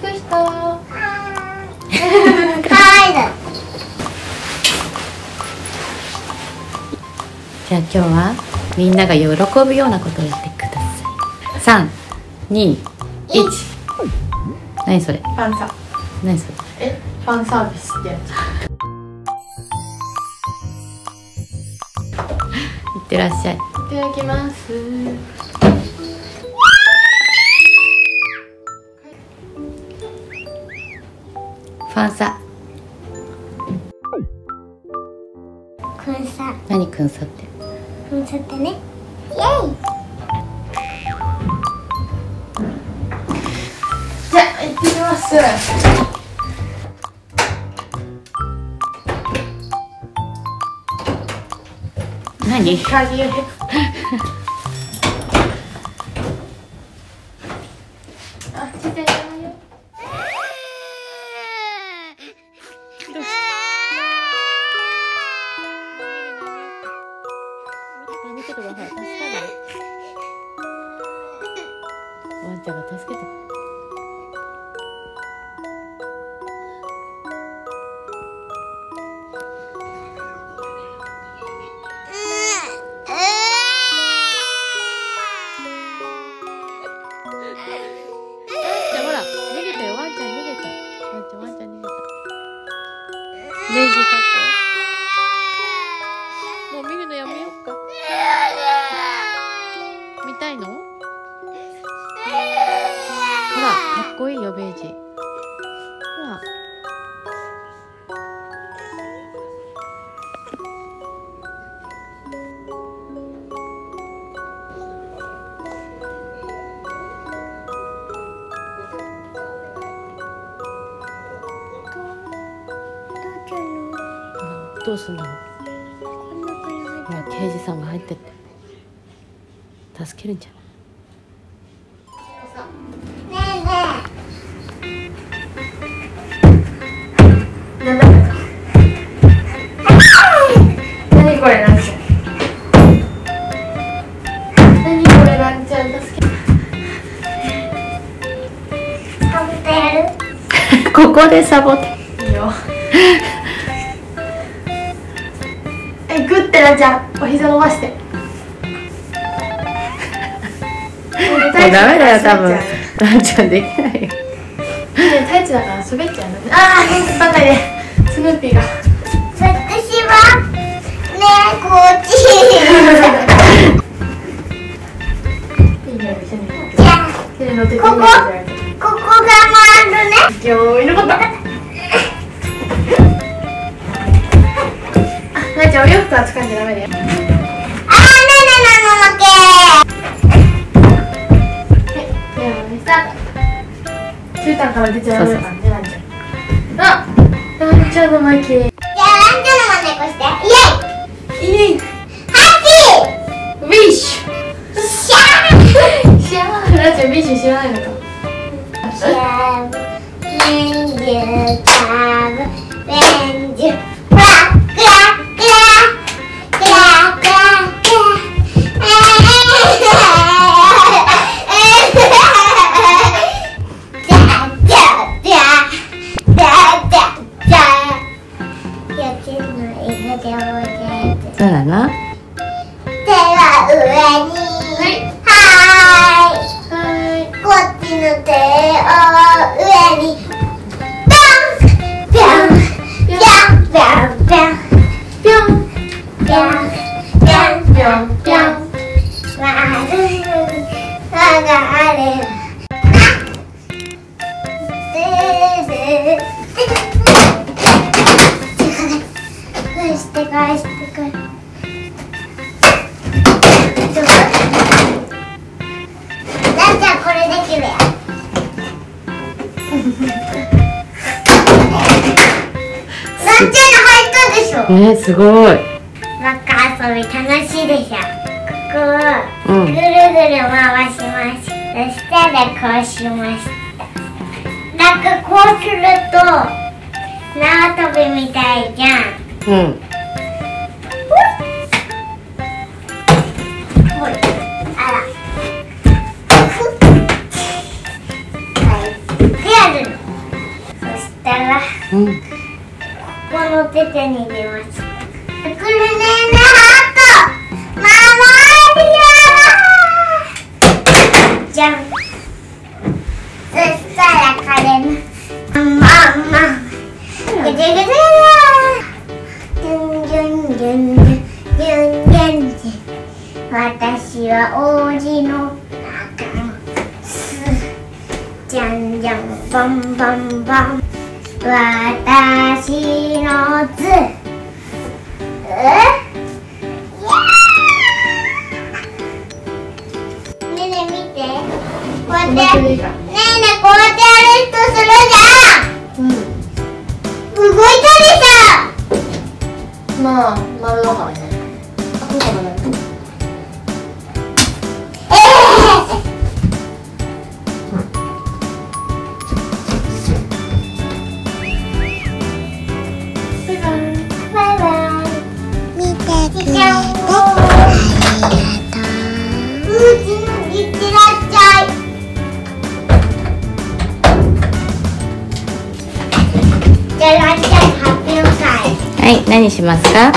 行く人。じゃあ今日はみんなが喜ぶようなことをやってください。321何それ？ファンサ何それ？え？ファンサービスってやつ。いってらっしゃい。いただきますファンサ。くんさ。何くんさって？くんさってね。イエイ！じゃあ行ってきます。何？てください助かるワンちゃんが助けてくれるじゃあっこいいよベイジ。ーほらどうすんだろうほら刑事さんが入ってって。助けるんじゃない？なんだ何これなんちゃん何これなんちゃん助けえサボテやるここでサボテいいよえグッてなっちゃんお膝伸ばしてもうダメだよ多分ねランちゃんできないよタイツだから滑っちゃうんだね。ああバカでスヌーピーが私はねえこっちいいね手にじゃあ手に乗っててここここが回る。ね言われて今日いなかったあなえちゃんお洋服は掴んじゃダメだよから出ちゃうからねランちゃんあランちゃんの負けじゃあランちゃんの真似っこして。イエイイエイハッピー。ウィッシュッピー。シャーランちゃん。ウィッシュ知らないのかシャブレンジュシっちの手ったでしょ？えー、すごい。輪っか遊び楽しいでしょ？ここをうん。ぐるぐる回します、そしたらこうしました。なんかこうすると縄跳びみたいじゃん。うん。ほい。あら。ふっ。はい。でやるの。うんこの手手に出ました。くるねのハート。ママあるよじゃんそしたらカレーのまんまんまぐちぐちぐちじゅんじゅんじゅんじゅんじゅんじゅんじゅん私は王子の中の巣じゃんじゃんバンバンバン私の図。ねえねえ見て。こうやって。ねえねえこうやってやる人するじゃん。動いたでしまあ丸だからねあそうかもねはい何しますか？